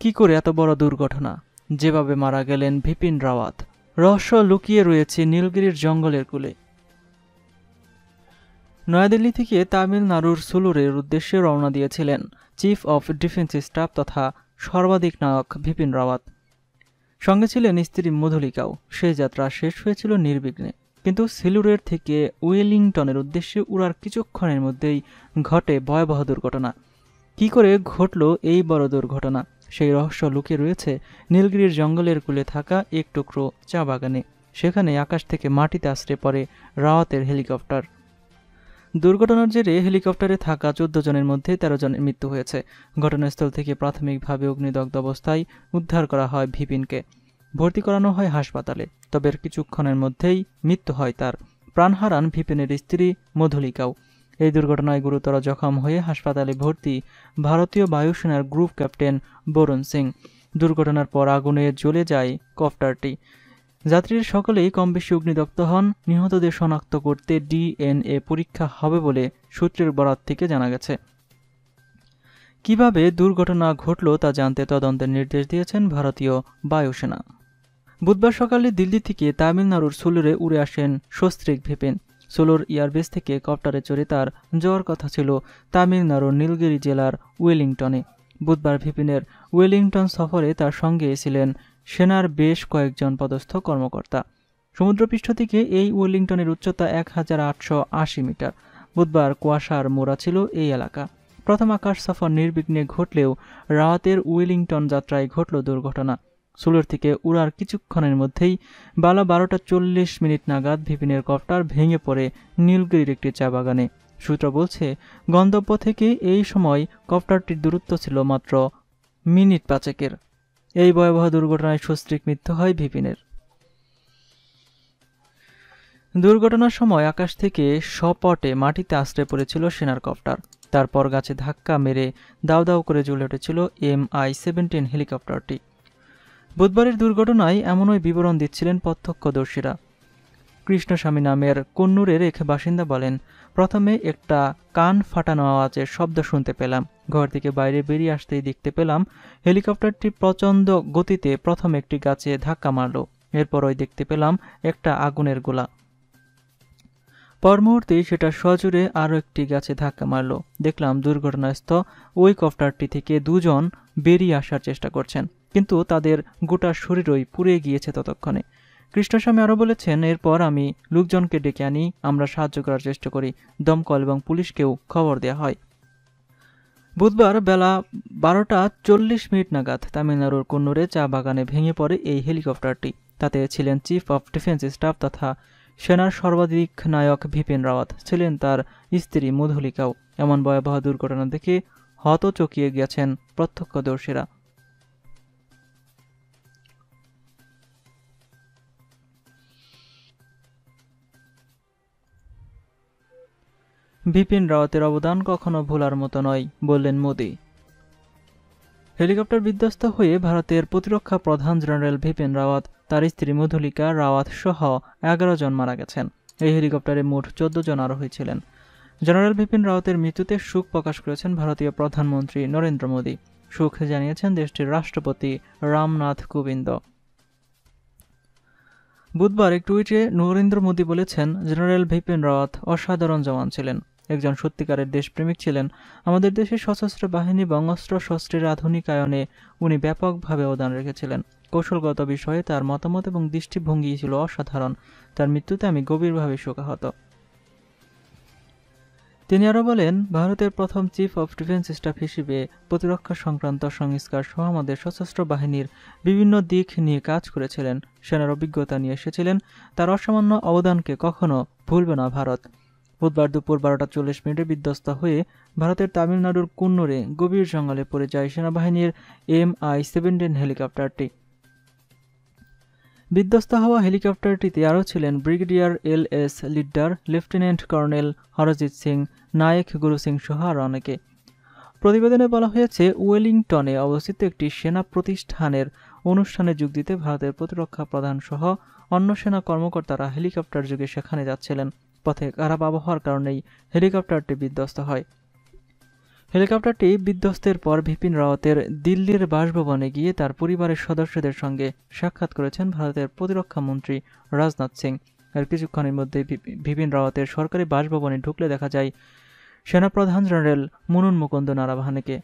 কি করে এত বড় দুর্ঘটনা? যেভাবে মারা গেলেন ভিপিন রাওয়াত। রহস্য লুকিয়ে রয়েছে নীলগিরির জঙ্গলের কুলে। নয়াদিল্লি থেকে তামিলনাড়ুর সুলুরের উদ্দেশ্যে রওনা দিয়েছিলেন চিফ অফ ডিফেন্স স্টাফ তথা সর্বাধিক নায়ক ভিপিন রাওয়াত। সঙ্গে ছিলেন স্ত্রী মধুলিকাও। সেই যাত্রা শেষ হয়েছিল নির্বিঘ্নে। কিন্তু সিলুরের থেকে ওয়েলিংটনের উদ্দেশ্যে উড়ার কিছুক্ষণের মধ্যেই ঘটে ভয়াবহ দুর্ঘটনা। কি করে ঘটল এই বড় দুর্ঘটনা? সেই রহস্য লুকিয়ে রয়েছে নীলগিরির জঙ্গলের কুলে থাকা এক টুকরো চা বাগানে। সেখানে আকাশ থেকে মাটিতে আশ্রে পড়ে রাওয়াতের হেলিকপ্টার। দুর্ঘটনার জেরে হেলিকপ্টারে থাকা চোদ্দ জনের মধ্যে তেরো জনের মৃত্যু হয়েছে। ঘটনাস্থল থেকে প্রাথমিকভাবে অগ্নিদগ্ধ অবস্থায় উদ্ধার করা হয় ভিপিনকে। ভর্তি করানো হয় হাসপাতালে, তবে কিছুক্ষণের মধ্যেই মৃত্যু হয় তার। প্রাণ হারান ভিপিনের স্ত্রী মধুলিকাও। এই দুর্ঘটনায় গুরুতর জখম হয়ে হাসপাতালে ভর্তি ভারতীয় বায়ুসেনার গ্রুপ ক্যাপ্টেন বরুণ সিং। দুর্ঘটনার পর আগুনে জ্বলে যায় কপ্টারটি। যাত্রীর সকলেই কম বেশি অগ্নিদগ্ধ হন। নিহতদের শনাক্ত করতে ডিএনএ পরীক্ষা হবে বলে সূত্রের বরাত থেকে জানা গেছে। কীভাবে দুর্ঘটনা ঘটল তা জানতে তদন্তের নির্দেশ দিয়েছেন ভারতীয় বায়ুসেনা। বুধবার সকালে দিল্লি থেকে তামিলনাড়ুর সুলুরে উড়ে আসেন সস্ত্রিক ভিপিন। সোলোর এয়ারবেস থেকে কপ্টারে চড়ে তার যাওয়ার কথা ছিল তামিলনাড়ুর নীলগিরি জেলার ওয়েলিংটনে। বুধবার ভিপিনের ওয়েলিংটন সফরে তার সঙ্গে ছিলেন সেনার বেশ কয়েকজন পদস্থ কর্মকর্তা। সমুদ্রপৃষ্ঠ থেকে এই ওয়েলিংটনের উচ্চতা এক হাজার আটশো আশি মিটার। বুধবার কুয়াশার মোড়া ছিল এই এলাকা। প্রথম আকাশ সফর নির্বিঘ্নে ঘটলেও রাতের ওয়েলিংটন যাত্রায় ঘটল দুর্ঘটনা। সুলোর থেকে উড়ার কিছুক্ষণের মধ্যেই বেলা বারোটা চল্লিশ মিনিট নাগাদ ভিপিনের কপ্টার ভেঙে পড়ে নীলগিরির একটি চা বাগানে। সূত্র বলছে, গন্তব্য থেকে এই সময় কপ্টারটির দূরত্ব ছিল মাত্র মিনিট পাঁচেকের। এই ভয়াবহ দুর্ঘটনায় সস্ত্রীক মৃত্যু হয় ভিপিনের। দুর্ঘটনার সময় আকাশ থেকে সপটে মাটিতে আশ্রয় পড়েছিল সেনার কপ্টার। তারপর গাছে ধাক্কা মেরে দাউ দাউ করে জ্বলে উঠেছিল এম আই সেভেন্টিন হেলিকপ্টারটি। বুধবারের দুর্ঘটনায় এমনই বিবরণ দিচ্ছিলেন প্রত্যক্ষদর্শীরা। কৃষ্ণস্বামী নামের কন্নুরের এক বাসিন্দা বলেন, প্রথমে একটা কান ফাটানো আওয়াজের শব্দ শুনতে পেলাম। ঘর থেকে বাইরে বেরিয়ে আসতেই দেখতে পেলাম, হেলিকপ্টারটি প্রচণ্ড গতিতে প্রথম একটি গাছে ধাক্কা মারল। এরপরই দেখতে পেলাম একটা আগুনের গোলা। পর মুহূর্তেই সেটা সজোরে আরও একটি গাছে ধাক্কা মারল। দেখলাম দুর্ঘটনাস্থ ওই কপ্টারটি থেকে দুজন বেরিয়ে আসার চেষ্টা করছেন। কিন্তু তাদের গোটা শরীরই পুড়ে গিয়েছে ততক্ষণে। কৃষ্ণস্বামী আরও বলেছেন, এরপর আমি লোকজনকে ডেকে আনি, আমরা সাহায্য করার চেষ্টা করি। দমকল এবং পুলিশকেও খবর দেওয়া হয়। বুধবার বেলা বারোটা চল্লিশ মিনিট নাগাদ তামিলনাড়ুর কন্নুরে চা বাগানে ভেঙে পড়ে এই হেলিকপ্টারটি। তাতে ছিলেন চিফ অফ ডিফেন্স স্টাফ তথা সেনার সর্বাধিক নায়ক ভিপিন রাওয়াত। ছিলেন তার স্ত্রী মধুলিকাও। এমন ভয়াবহ দুর্ঘটনা দেখে হতচকিয়ে গেছেন প্রত্যক্ষদর্শীরা। বিপিন রাওয়াতের অবদান কখনো ভোলার মতো নয়, বললেন মোদি। হেলিকপ্টার বিধ্বস্ত হয়ে ভারতের প্রতিরক্ষা প্রধান জেনারেল বিপিন রাওয়াত, তার স্ত্রী মধুলিকা রাওয়াত সহ এগারো জন মারা গেছেন। এই হেলিকপ্টারে মোট চোদ্দ জন আরোহী ছিলেন। জেনারেল বিপিন রাওয়াতের মৃত্যুতে শোক প্রকাশ করেছেন ভারতীয় প্রধানমন্ত্রী নরেন্দ্র মোদী। শোক জানিয়েছেন দেশটির রাষ্ট্রপতি রামনাথ কোবিন্দ। বুধবার এক টুইটে নরেন্দ্র মোদী বলেছেন, জেনারেল ভিপিন রাওয়াত অসাধারণ জওয়ান ছিলেন। একজন সত্যিকারের দেশপ্রেমিক ছিলেন। আমাদের দেশের সশস্ত্র বাহিনী এবং অস্ত্র শস্ত্রের আধুনিকায়নে উনি ব্যাপকভাবে অবদান রেখেছিলেন। কৌশলগত বিষয়ে তার মতামত এবং দৃষ্টিভঙ্গি ছিল অসাধারণ। তার মৃত্যুতে আমি গভীরভাবে শোকাহত। তিনি আরও বলেন, ভারতের প্রথম চিফ অফ ডিফেন্স স্টাফ হিসেবে প্রতিরক্ষা সংক্রান্ত সংস্কার সহ আমাদের সশস্ত্র বাহিনীর বিভিন্ন দিক নিয়ে কাজ করেছিলেন, সেনার অভিজ্ঞতা নিয়ে এসেছিলেন, তার অসামান্য অবদানকে কখনো ভুলবে না ভারত। বুধবার দুপুর বারোটা চল্লিশ মিনিটে বিধ্বস্ত হয়ে ভারতের তামিলনাড়ুর কুন্নুরে গভীর জঙ্গলে পড়ে যায় সেনাবাহিনীর এম আই সেভেন্টিন হেলিকপ্টারটি। বিধ্বস্ত হওয়া হেলিকপ্টারটিতে আরও ছিলেন brigadier L S Lidder lieutenant colonel Harjit Singh, naik Guru Singh সহ আরও অনেকে। প্রতিবেদনে বলা হয়েছে, ওয়েলিংটনে অবস্থিত একটি সেনা প্রতিষ্ঠানের অনুষ্ঠানে যোগ দিতে ভারতের প্রতিরক্ষা প্রধান সহ অন্য সেনা কর্মকর্তারা হেলিকপ্টার যুগে সেখানে যাচ্ছিলেন। পথে খারাপ আবহাওয়ার কারণেই হেলিকপ্টারটি বিধ্বস্ত হয়। হেলিকপ্টারটি বিধ্বস্তের পর বিপিন রাওয়াতের দিল্লির বাসভবনে গিয়ে তার পরিবারের সদস্যদের সঙ্গে সাক্ষাৎ করেছেন ভারতের প্রতিরক্ষা মন্ত্রী রাজনাথ সিং। এর কিছুক্ষণের মধ্যে বিপিন রাওয়াতের সরকারি বাসভবনে ঢুকলে দেখা যায় সেনাপ্রধান জেনারেল মুনুন মুকুন্দ নারাভানেকে।